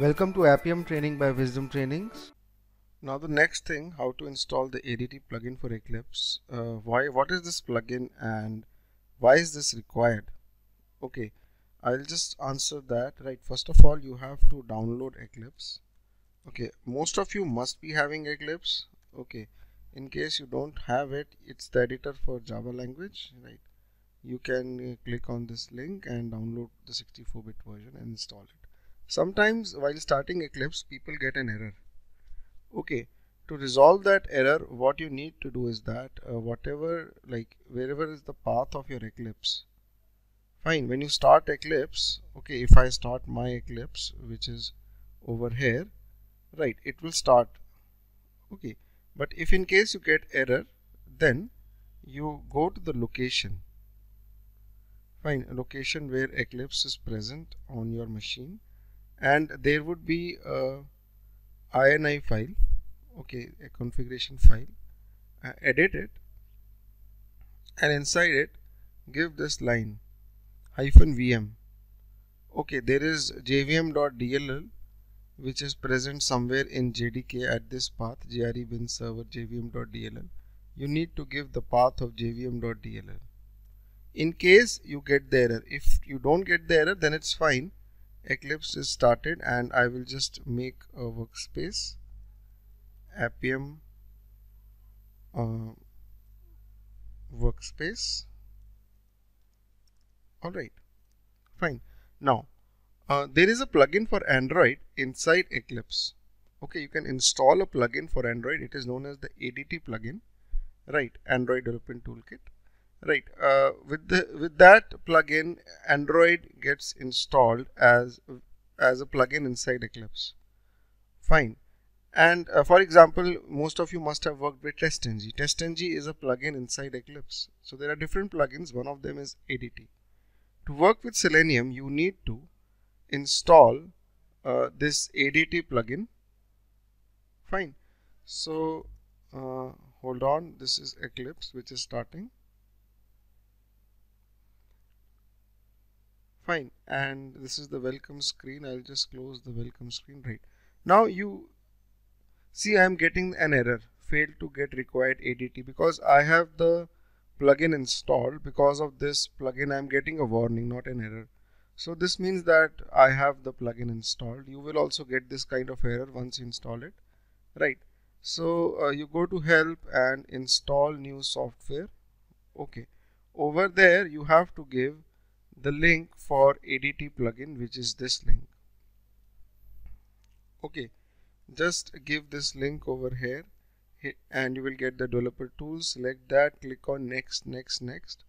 Welcome to Appium training by Whizdom Trainings. Now the next thing, how to install the ADT plugin for Eclipse. Uh, why? What is this plugin and why is this required? Okay, I'll just answer that. Right. First of all, you have to download Eclipse. Okay, most of you must be having Eclipse. Okay, in case you don't have it, it's the editor for Java language. Right. You can uh, click on this link and download the 64-bit version and install it sometimes while starting Eclipse people get an error. Okay to resolve that error what you need to do is that uh, whatever like wherever is the path of your Eclipse fine when you start Eclipse okay if I start my Eclipse which is over here right it will start okay. But if in case you get error then you go to the location. Fine location where Eclipse is present on your machine and there would be a ini file okay a configuration file. Uh, edit it and inside it give this line hyphen vm okay there is jvm.dll which is present somewhere in jdk at this path jre bin server jvm.dll you need to give the path of jvm.dll in case you get the error if you don't get the error then it's fine Eclipse is started and I will just make a workspace. Appium uh, workspace. Alright fine. Now uh, there is a plugin for Android inside Eclipse. Okay you can install a plugin for Android. It is known as the ADT plugin. Right Android Development Toolkit right uh, with the with that plugin android gets installed as as a plugin inside eclipse. Fine. And uh, for example most of you must have worked with testng testng is a plugin inside eclipse. So there are different plugins. One of them is adt to work with selenium you need to install uh, this adt plugin. Fine. So uh, hold on. This is eclipse which is starting fine. And this is the welcome screen. I'll just close the welcome screen right? Now you see I am getting an error. Failed to get required ADT because I have the plugin installed. Because of this plugin I'm getting a warning not an error. So this means that I have the plugin installed. You will also get this kind of error once you install it right? So uh, you go to help and install new software. Okay. Over there you have to give the link for ADT plugin which is this link. Okay just give this link over here and you will get the developer tools select that click on next next next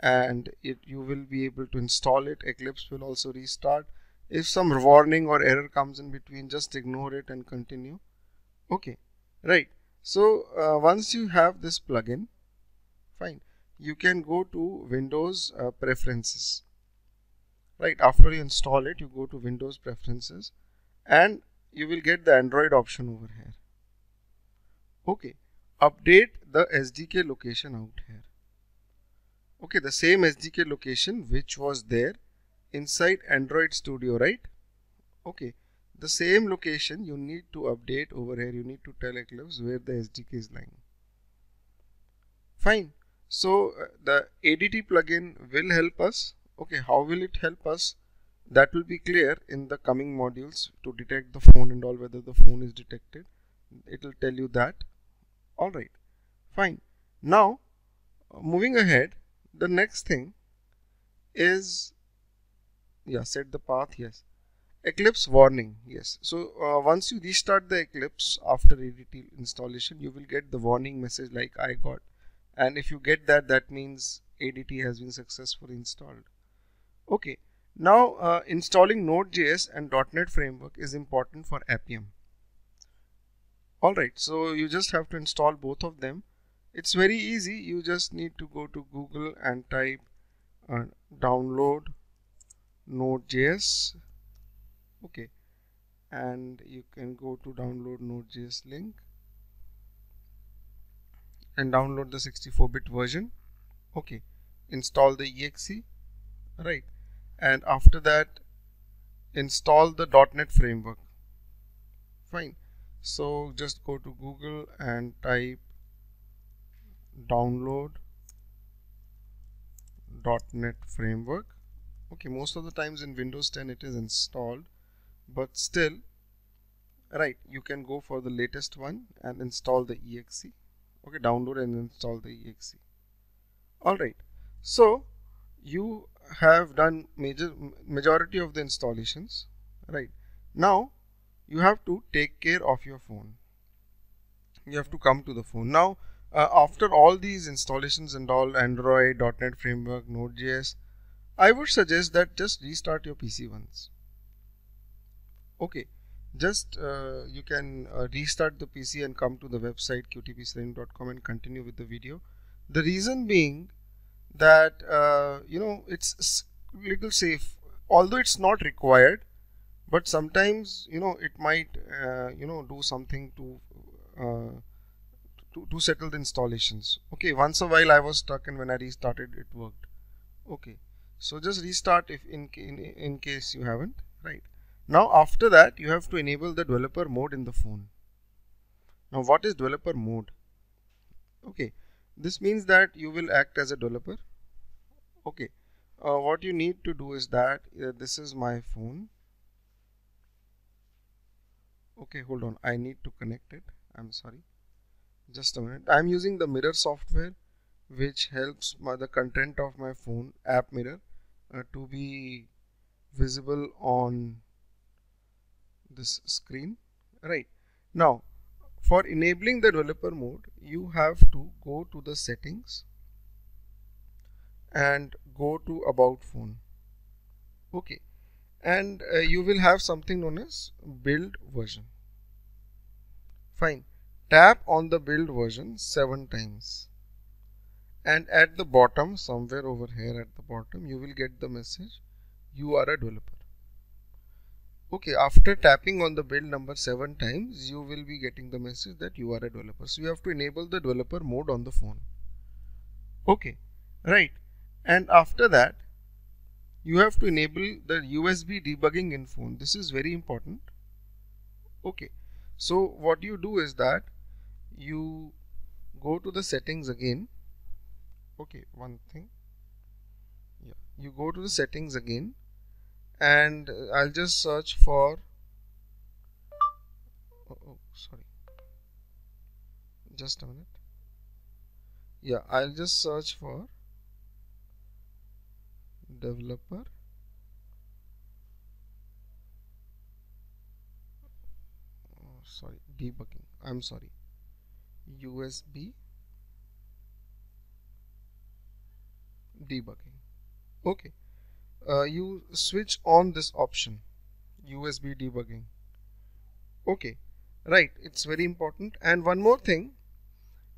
and it you will be able to install it. Eclipse will also restart. If some warning or error comes in between just ignore it and continue. Okay right. So uh, once you have this plugin fine. You can go to Windows uh, preferences right after you install it you go to Windows preferences and you will get the Android option over here. Okay update the SDK location out here. Okay the same SDK location which was there inside Android Studio right? Okay the same location you need to update over here. You need to tell Eclipse where the SDK is lying. Fine. So uh, the ADT plugin will help us okay how will it help us? That will be clear in the coming modules to detect the phone and all whether the phone is detected. It will tell you that. All right fine. Now moving ahead the next thing is yeah set the path yes. Eclipse warning yes. So uh, once you restart the eclipse after adt installation you will get the warning message like i got. And if you get that that means adt has been successfully installed Okay, now uh, installing Node.js and .NET framework is important for Appium. Alright, so you just have to install both of them. It's very easy. You just need to go to Google and type uh, download Node.js. Okay, and you can go to download Node.js link and download the 64-bit version. Okay, install the exe. Right and after that install the .NET framework. Fine. So just go to Google and type download .NET framework. Okay most of the times in Windows 10 it is installed but still right you can go for the latest one and install the exe. Okay download and install the exe. All right. So you have done major majority of the installations right? Now you have to take care of your phone. You have to come to the phone. Now uh, after all these installations and all android .NET framework node.js I would suggest that just restart your PC once. Okay. Just uh, you can uh, restart the PC and come to the website qtpselenium.com and continue with the video. The reason being that uh, you know it's little safe. Although it's not required but sometimes you know it might uh, you know do something to, uh, to to settle the installations. Okay once a while I was stuck and when I restarted it worked. Okay so just restart if in, in, in case you haven't right? Now after that you have to enable the developer mode in the phone. Now what is developer mode? Okay this means that you will act as a developer okay. Uh, what you need to do is that uh, this is my phone. Okay hold on. I need to connect it. I'm sorry. Just a minute. I'm using the mirror software which helps my, the content of my phone app mirror uh, to be visible on this screen. Right. Now for enabling the developer mode you have to go to the settings and go to about phone. Okay. And uh, you will have something known as build version. Fine. Tap on the build version seven times. And at the bottom somewhere over here at the bottom you will get the message you are a developer. Okay. After tapping on the build number seven times you will be getting the message that you are a developer. So you have to enable the developer mode on the phone. Okay. Right and after that you have to enable the USB debugging in phone. This is very important. Okay. So what you do is that you go to the settings again. Okay one thing. Yeah you go to the settings again. And I'll just search for oh, oh sorry. Just a minute. Yeah I'll just search for developer? Oh, sorry debugging. I'm sorry. USB debugging. Okay. Uh, you switch on this option USB debugging. Okay. Right it's very important. And one more thing.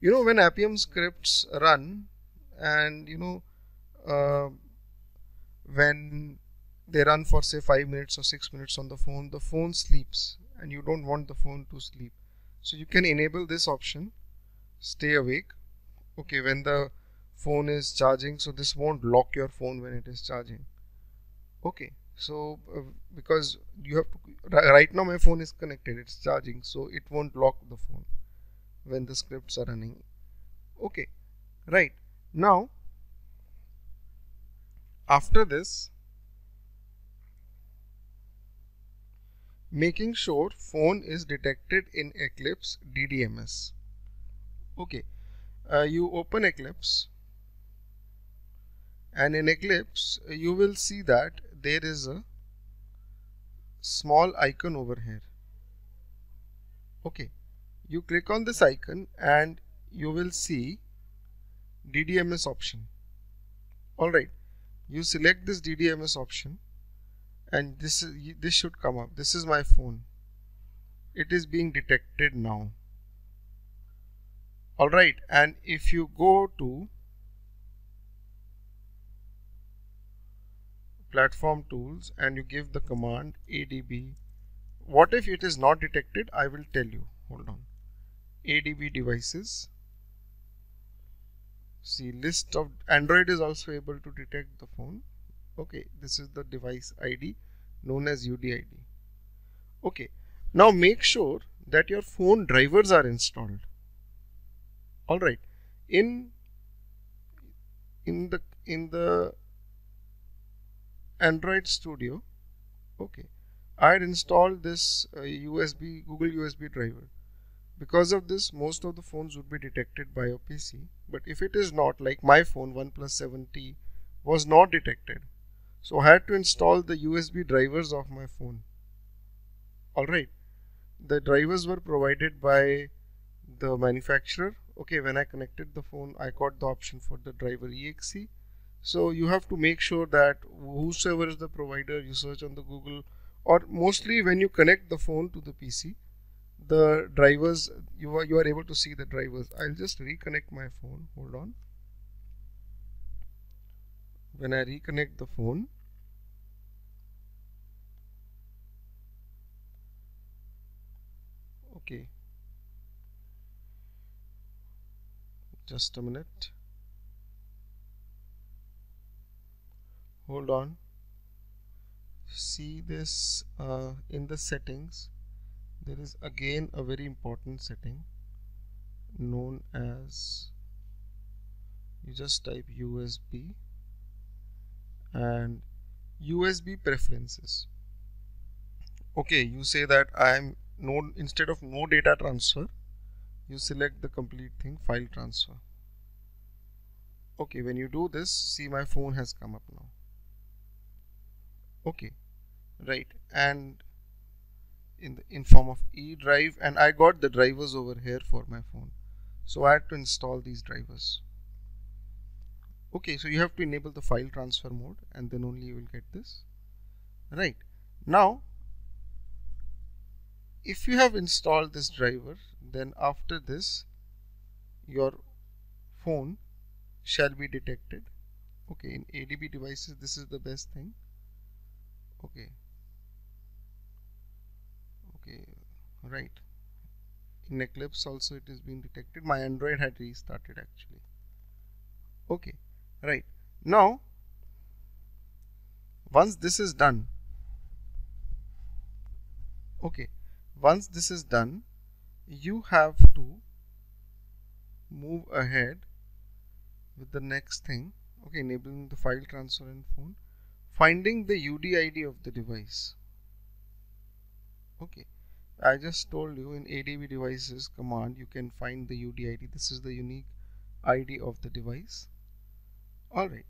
You know when Appium scripts run and you know uh, when they run for say 5 minutes or 6 minutes on the phone the phone sleeps and you don't want the phone to sleep. So you can enable this option stay awake okay when the phone is charging so this won't lock your phone when it is charging. Okay so uh, because you have to right now my phone is connected it's charging so it won't lock the phone when the scripts are running. Okay right now after this making sure phone is detected in Eclipse DDMS okay uh, you open Eclipse and in Eclipse you will see that there is a small icon over here. Okay you click on this icon and you will see DDMS option. Alright you select this DDMS option and this is this should come up. This is my phone. It is being detected now. Alright and if you go to platform tools and you give the command adb what if it is not detected? I will tell you. Hold on. Adb devices see list of Android is also able to detect the phone. Okay this is the device ID known as UDID okay now make sure that your phone drivers are installed. All right in in the in the android studio okay i had installed this uh, usb google usb driver because of this most of the phones would be detected by your pc but if it is not like my phone oneplus 7t was not detected. So i had to install the usb drivers of my phone. All right the drivers were provided by the manufacturer. Okay when I connected the phone I got the option for the driver exe so you have to make sure that whosoever is the provider you search on the Google or mostly when you connect the phone to the PC the drivers you are you are able to see the drivers. I'll just reconnect my phone. Hold on. When I reconnect the phone okay. Just a minute. Hold on. See this uh, in the settings there is again a very important setting known as you just type USB and USB preferences. Okay you say that I am no instead of no data transfer you select the complete thing file transfer. Okay when you do this see my phone has come up now. Okay right and in the in form of e drive and I got the drivers over here for my phone. So I had to install these drivers. Okay so you have to enable the file transfer mode and then only you will get this. Right. Now if you have installed this driver then after this your phone shall be detected. Okay in ADB devices this is the best thing. Okay okay right. In Eclipse also it is being detected. My Android had restarted actually. Okay right. Now once this is done okay once this is done you have to move ahead with the next thing okay enabling the file transfer and phone finding the UDID of the device. Okay I just told you in ADB devices command you can find the UDID this is the unique ID of the device. Alright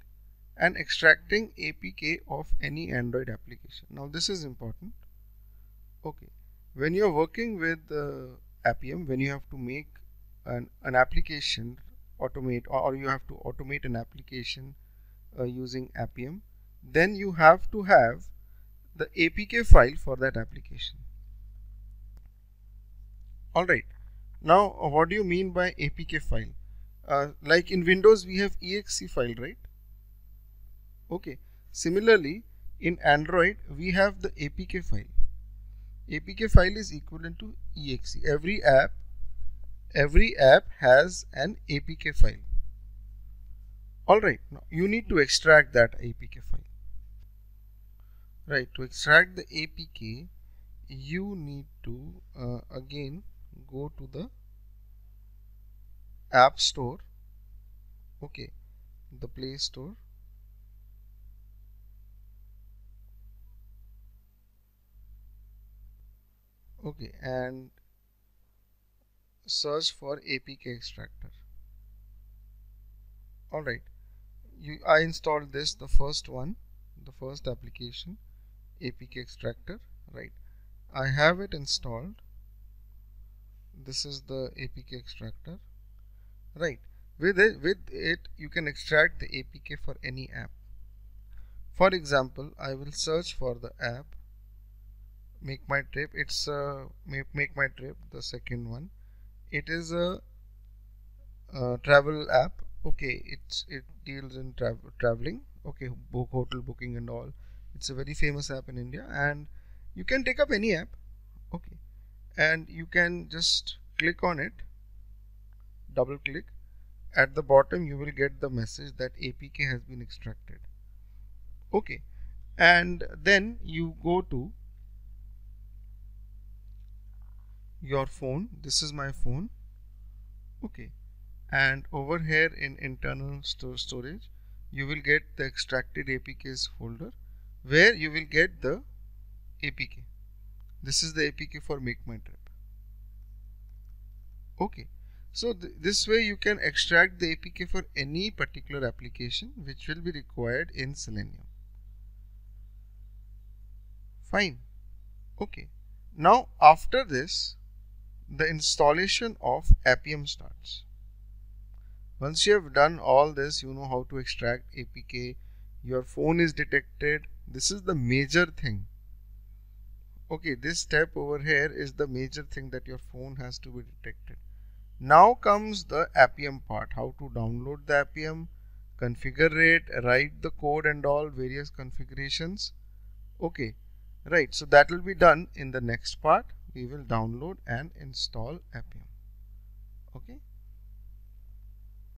and extracting APK of any Android application. Now this is important. Okay. When you're working with uh, Appium, when you have to make an, an application automate or, or you have to automate an application uh, using Appium, then you have to have the APK file for that application. Alright, now what do you mean by APK file? Uh, like in Windows we have exe file, right? Okay, similarly in Android we have the APK file APK file is equivalent to exe. Every app, every app has an APK file. Alright, now you need to extract that APK file. Right, to extract the APK, you need to uh, again go to the App Store, okay, the Play Store. Okay. And search for APK extractor. Alright you I installed this the first one the first application APK extractor. Right. I have it installed this is the APK extractor. Right. With it with it you can extract the APK for any app. For example I will search for the app make my trip. It's uh, make, make my trip the second one. It is a, a travel app. Okay it's it deals in travel traveling. Okay book hotel booking and all. It's a very famous app in india and you can take up any app. Okay and you can just click on it double click. At the bottom you will get the message that apk has been extracted. Okay. And then you go to your phone. This is my phone. Okay. And over here in internal store storage you will get the extracted APKs folder where you will get the APK this is the APK for make my trip. Okay. So th this way you can extract the APK for any particular application which will be required in Selenium. Fine. Okay. Now after this the installation of Appium starts. Once you have done all this you know how to extract APK your phone is detected. This is the major thing okay this step over here is the major thing that your phone has to be detected. Now comes the Appium part how to download the Appium configure it write the code and all various configurations. Okay right so that will be done in the next part. We will download and install Appium okay